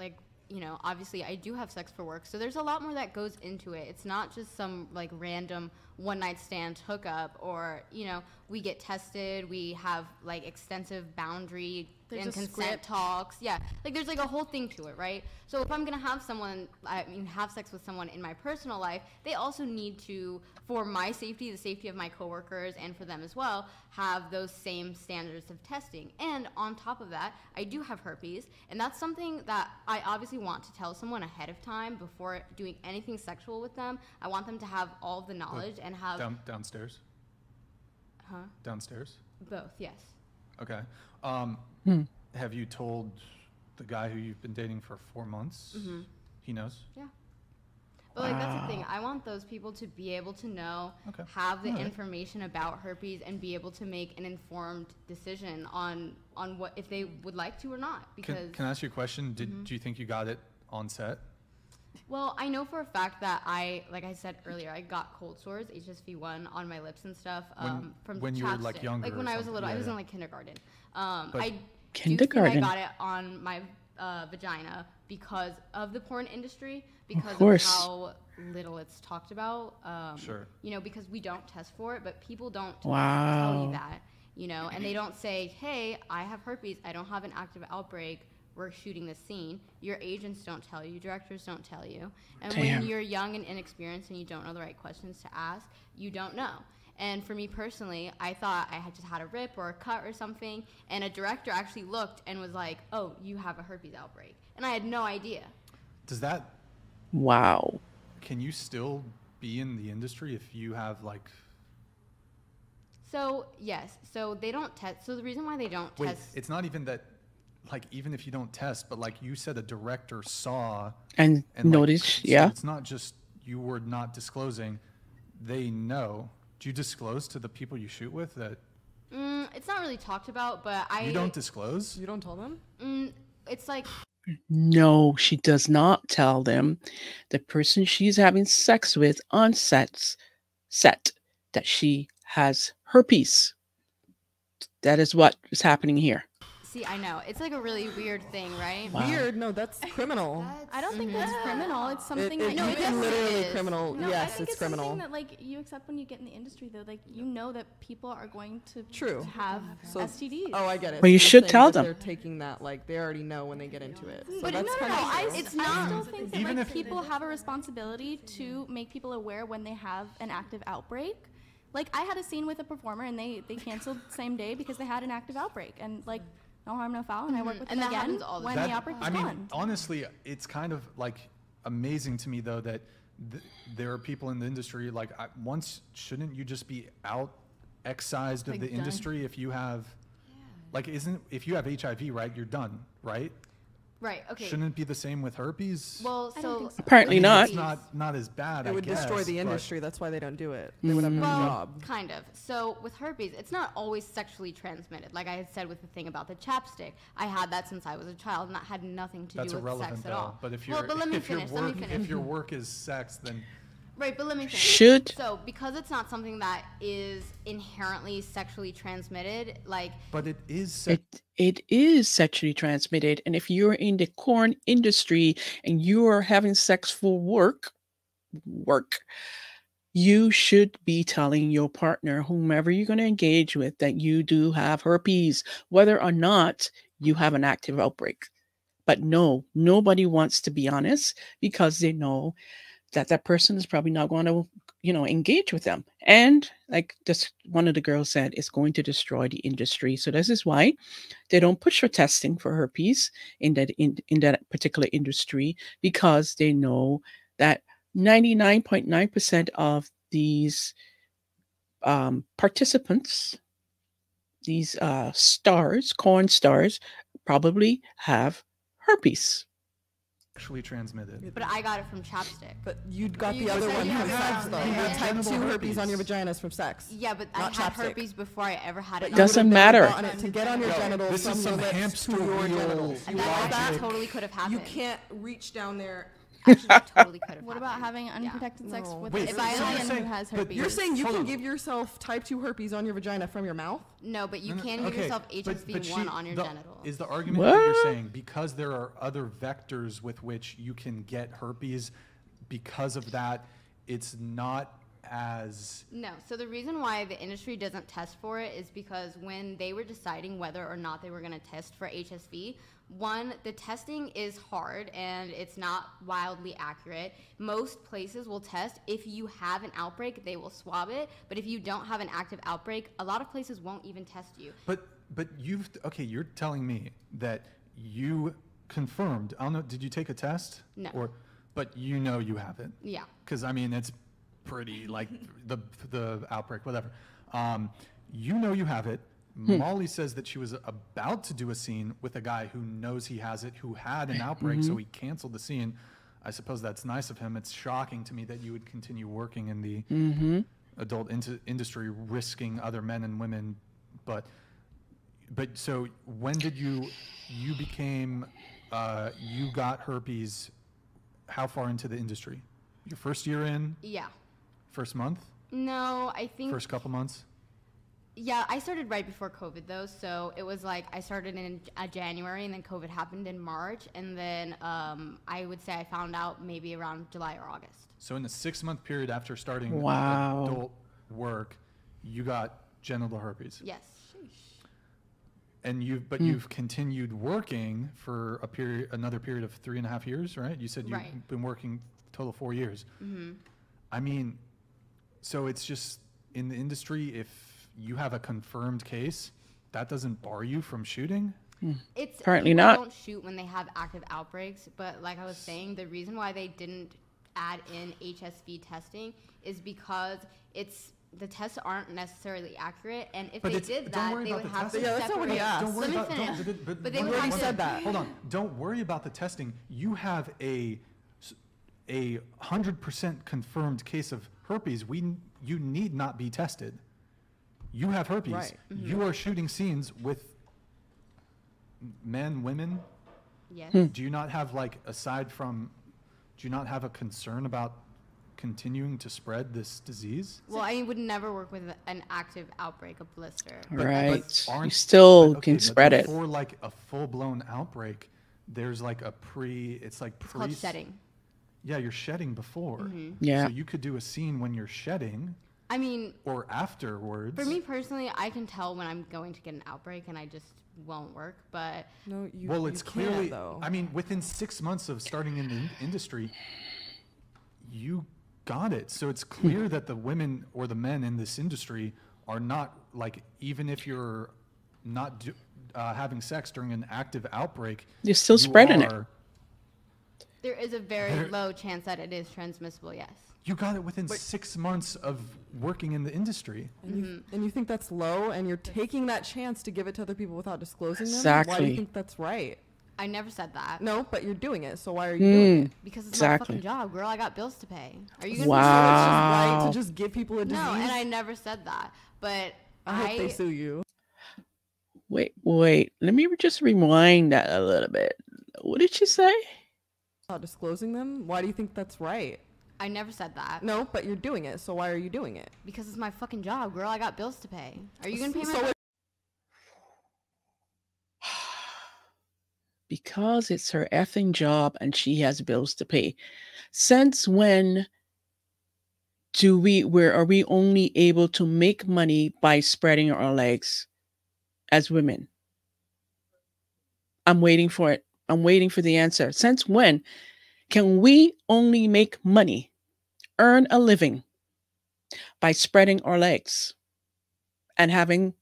like you know, obviously I do have sex for work, so there's a lot more that goes into it. It's not just some like random one night stand hookup, or you know, we get tested, we have like extensive boundary There's and consent script. talks. Yeah, like there's like a whole thing to it, right? So if I'm gonna have someone, I mean, have sex with someone in my personal life, they also need to, for my safety, the safety of my coworkers, and for them as well, have those same standards of testing. And on top of that, I do have herpes, and that's something that I obviously want to tell someone ahead of time before doing anything sexual with them. I want them to have all of the knowledge and have Down, downstairs? Huh? Downstairs? both. Yes. Okay. Um, Have you told the guy who you've been dating for four months? Mm-hmm. He knows? Yeah. But like that's the thing. I want those people to be able to know, Okay. have the Alright. information about herpes, and be able to make an informed decision on on what if they would like to or not. Because Can, can I ask you a question? Did, Mm-hmm. do you think you got it on set? Well, I know for a fact that I, like I said earlier, I got cold sores, HSV one, on my lips and stuff When- um, from when you were, like, younger Like or when I was a something, little, I was yeah. in like kindergarten. Um, But- I do Kindergarten. think I got it on my uh, vagina because of the porn industry, because of, course. how little it's talked about. Um, Sure. You know, because we don't test for it, but people don't tell you that. You know, and they don't say, "Hey, I have herpes. I don't have an active outbreak. We're shooting this scene." Your agents don't tell you. Directors don't tell you. And Damn. when you're young and inexperienced and you don't know the right questions to ask, you don't know. And for me personally, I thought I had just had a rip or a cut or something, and a director actually looked and was like, "Oh, you have a herpes outbreak," and I had no idea. Does that, Wow. can you still be in the industry if you have like, So yes, so they don't test. So the reason why they don't wait, test, it's not even that, like, even if you don't test, but like you said, a director saw And, and like, notice, so yeah. It's not just you were not disclosing, they know. Do you disclose to the people you shoot with that mm, it's not really talked about, but I you don't disclose? You don't tell them? Mm, it's like No, she does not tell them the person she's having sex with on sets set that she has herpes. That is what is happening here. See, I know it's like a really weird thing, right? Wow. Weird. No, that's criminal. I don't think that's mm-hmm. criminal. It's something it, that you you can literally is. criminal. No, I yes, think it's, it's, criminal. something that like you accept when you get in the industry though. Like you know that people are going to True. have So- STDs. Oh, I get it. Well, you So should tell them. They're taking that like they already know when they get into it. So But that's no, no, no. I, true. it's I still think that Even like if- people have a responsibility to make people aware when they have an active outbreak. Like I had a scene with a performer and they they canceled same day because they had an active outbreak and like no harm no foul and I work mm-hmm. with And them that again happens all the when That- the outbreak was I mean, gone. honestly, it's kind of like amazing to me though that th- there are people in the industry like I, once shouldn't you just be out excised of Like the done. industry if you have like isn't if you have HIV right you're done right Right. Okay. shouldn't it be the same with herpes well, so so. Apparently I mean, not. it's not not as bad it I would destroy the industry. That's why they don't do it. They would have no Well, job. kind of. So with herpes, it's not always sexually transmitted. Like I had said with the thing about the chapstick, I had that since I was a child, and that had nothing to that's do with sex though at all. but if you're but let me if your finish. Let me finish. if your work is sex then Right, but let me finish. Should So because it's not something that is inherently sexually transmitted, like but it is sex it it is sexually transmitted, and if you're in the corn industry and you are having sex for work, work, you should be telling your partner, whomever you're going to engage with, that you do have herpes, whether or not you have an active outbreak. But no, nobody wants to be honest because they know that that person is probably not going to, you know, engage with them. And like this one of the girls said, it's going to destroy the industry. So this is why they don't push for testing for herpes in that in, in that particular industry because they know that 99.9% of these um, participants, these uh, stars, corn stars, probably have herpes. Sexually transmitted but I got it from chapstick. But you got You the other said one you from have sex though. herpes. Your Yeah. type Genital two herpes on your herpes. vagina from sex. Yeah, but I Not had chapstick. herpes before I ever had it. On Doesn't would've matter. gotten it to get on your Yo, genitals this from is your some lips hamster to your wheel genitals. And You that, that that? totally could have happened. You can't reach down there actually totally could have. What about having unprotected sex No. with Wait, a so you're saying- who has herpes? You're saying you can give yourself type 2 herpes on your vagina from your mouth? No, but you No, no, can give yourself but- HSV but one she- on your the- genitals. Is the argument that you're saying because there are other vectors with which you can get herpes, because of that, it's not as No. So the reason why the industry doesn't test for it is because when they were deciding whether or not they were going to test for HSV, one, the testing is hard and it's not wildly accurate. Most places will test if you have an outbreak, they will swab it. But if you don't have an active outbreak, a lot of places won't even test you. But but you've okay. You're telling me that you confirmed. I don't know. Did you take a test? No. Or, but you know you have it. Yeah. Because I mean, it's pretty like the the outbreak, whatever. Um, you know you have it. Molly says that she was about to do a scene with a guy who knows he has it, who had an outbreak, so he canceled the scene. I suppose that's nice of him. It's shocking to me that you would continue working in the adult into industry, risking other men and women. But but so when did you you became uh, you got herpes? How far into the industry? Your first year in, Yeah. First month, No, I think first couple months. Yeah, I started right before COVID though, so it was like I started in uh, January and then COVID happened in March, and then um, I would say I found out maybe around July or August. So in the six month period after starting Wow. adult work, you got genital herpes, Yes. and you but you've continued working for a period another period of three and a half years, right? You said you've Right. been working total four years. I mean, so it's just in the industry if you have a confirmed case, that doesn't bar you from shooting. Hmm. It's Apparently people not. Don't shoot when they have active outbreaks, but like I was saying, the reason why they didn't add in HSV testing is because it's the tests aren't necessarily accurate, and if But they it's- did don't that, worry they about would the have to testing. Yeah, that's not what he separate- asked. Don't worry Let me about, finish. don't, but, but But they one would have to- said that. Hold on. Don't worry about the testing. You have a s- a hundred percent confirmed case of herpes. We you need not be tested. You have herpes. Right. Mm-hmm. You are shooting scenes with men, women. Yes. Hmm. Do you not have like aside from, do you not have a concern about continuing to spread this disease? Well, I would never work with an active outbreak of blister. But- but right. you aren't- still but- okay, can but spread it. Before like a full-blown outbreak, there's like a pre, it's like It's pre. called shedding. Yeah, you're shedding before. Yeah. So you could do a scene when you're shedding I mean, or afterwards. For me personally, I can tell when I'm going to get an outbreak and I just won't work. But No, you well, you it's can't, clearly, though. I mean, within six months of starting in the in- industry, you got it. So it's clear that the women or the men in this industry are not like, even if you're not do, uh, having sex during an active outbreak, You're still you spreading it. Are- there is a very There- low chance that it is transmissible. Yes. You got it within six months of working in the industry. and, you, mm-hmm. and you think that's low, and you're taking that chance to give it to other people without disclosing them? Why do Exactly. you think that's right? I never said that. No, but you're doing it, so why are you hmm. doing it? Because it's my Exactly. fucking job, girl. I got bills to pay. Are you gonna So it's Wow. just right Wow. to just give people a Be disease? no, and I never said that. But I hope they sue you. Wait, wait. Let me just rewind that a little bit. What did she say? Without disclosing them? Why do you think that's right? I never said that. No, but you're doing it, so why are you doing it? Because it's my fucking job, girl. I got bills to pay. Are you gonna pay my So bills? because it's her effing job and she has bills to pay. Since when do we where are we only able to make money by spreading our legs as women? I'm waiting for it. I'm waiting for the answer. Since when can we only make money, earn a living by spreading our legs and having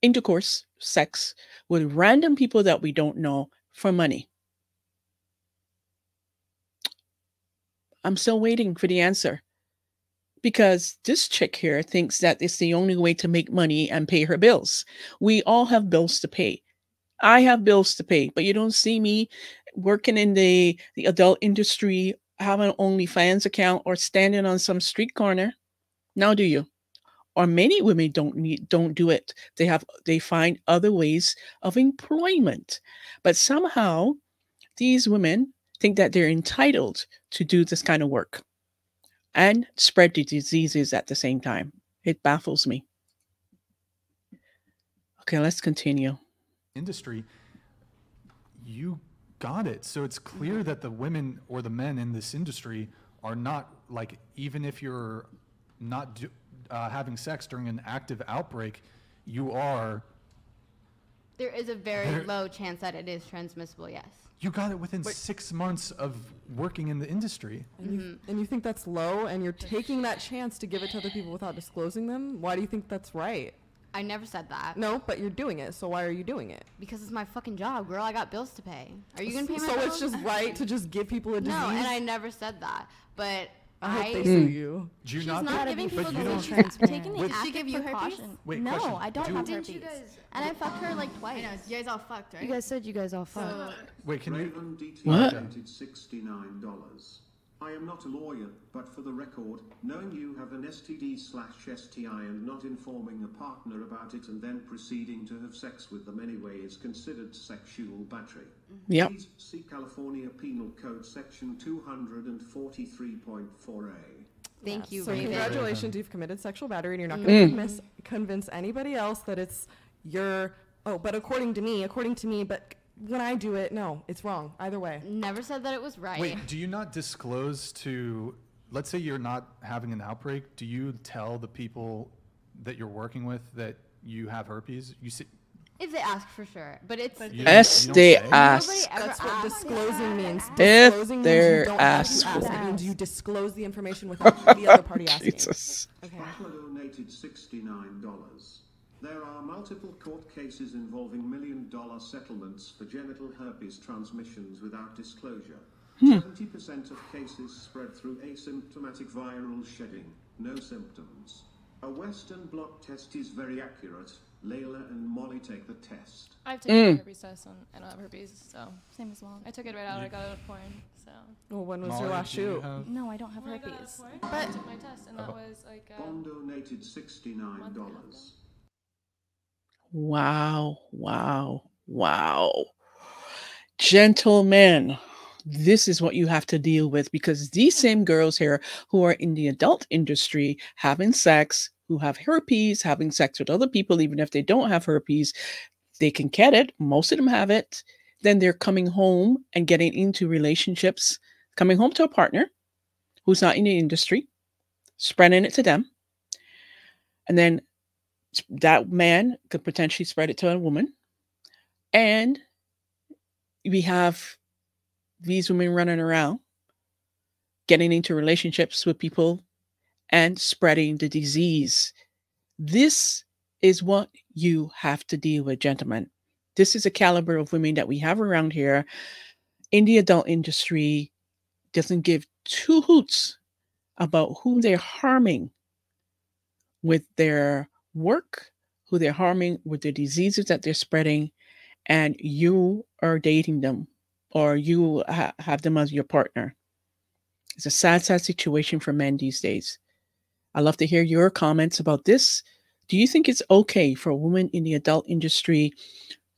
intercourse, sex with random people that we don't know for money? I'm still waiting for the answer because this chick here thinks that it's the only way to make money and pay her bills. We all have bills to pay. I have bills to pay, but you don't see me working in the, the adult industry, having an OnlyFans account, or standing on some street corner. Now, do you? Or many women don't need don't do it. They have they find other ways of employment. But somehow these women think that they're entitled to do this kind of work and spread the diseases at the same time. It baffles me. Okay, let's continue. Industry, you got it. So it's clear that the women or the men in this industry are not like even if you're not do, uh, having sex during an active outbreak, you are. There is a very There- low chance that it is transmissible. Yes. You got it within six months of working in the industry. And you, and you think that's low, and you're taking that chance to give it to other people without disclosing them? Why do you think that's right? I never said that. No, but you're doing it, so why are you doing it? Because it's my fucking job, girl. I got bills to pay. Are you gonna pay my so bills? it's just right to just give people a disease? no, and I never said that. But I hope they sue you. Do you She's not? not giving but people you don't- disease. She's taking the Wait. She active give you herpes? precaution. Wait, no, question. I don't Do- have Didn't herpes. you guys- and I fucked her like I twice. know, you guys all fucked, right? you guys said you guys all fucked. So, Wait, can you? Raven DT What? $69. I am not a lawyer, but for the record, knowing you have an STD slash STI and not informing a partner about it and then proceeding to have sex with them anyway is considered sexual battery. Yep. Please see California Penal Code section 243.4a. Thank you, So Raven. congratulations, you've committed sexual battery, and you're not Mm. going to convince, convince anybody else that it's your. Oh, but according to me, according to me, but when I do it, no, it's wrong. Either way. Never said that it was right. Wait, do you not disclose to, let's say you're not having an outbreak, do you tell the people that you're working with that you have herpes? You see, If they ask for sure, but it's you don't- you Yes, don't they ask. nobody ever That's what disclosing means. If Disclosing they're you don't have to asked ask. for. It means you disclose the information without the other party asking. Jesus. Okay. Donated $69. There are multiple court cases involving million dollar settlements for genital herpes transmissions without disclosure. 70% of cases spread through asymptomatic viral shedding, no symptoms. A Western blot test is very accurate. Layla and Molly take the test. I've taken a herpes test and I don't have herpes, so Same as well. I took it right out. I got out of porn, so. Well, when was Molly, your last do you shoot? have- No, I don't have When I got out of herpes. porn, But I took my test, and that Oh. was like. Uh, Bond donated $69. Wow, wow, wow. Gentlemen, this is what you have to deal with because these mm. same girls here who are in the adult industry having sex, who have herpes, having sex with other people, even if they don't have herpes, they can get it. Most of them have it. Then they're coming home and getting into relationships, coming home to a partner who's not in the industry, spreading it to them. And then that man could potentially spread it to a woman. And we have these women running around getting into relationships with people and spreading the disease. This is what you have to deal with, gentlemen. This is a caliber of women that we have around here in the adult industry doesn't give two hoots about who they're harming with their work, who they're harming with the diseases that they're spreading, and you are dating them or you ha- have them as your partner. It's a sad, sad situation for men these days. I'd love to hear your comments about this. Do you think it's okay for a woman in the adult industry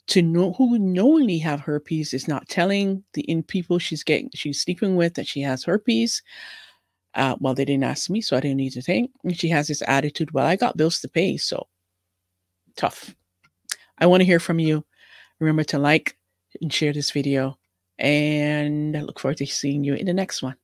to know who knowingly have herpes is not telling the in people she's getting she's sleeping with that she has herpes? Uh, well, they didn't ask me, so I didn't need to think. And she has this attitude, well, I got bills to pay, so tough. I want to hear from you. Remember to like and share this video, and I look forward to seeing you in the next one.